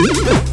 Oh,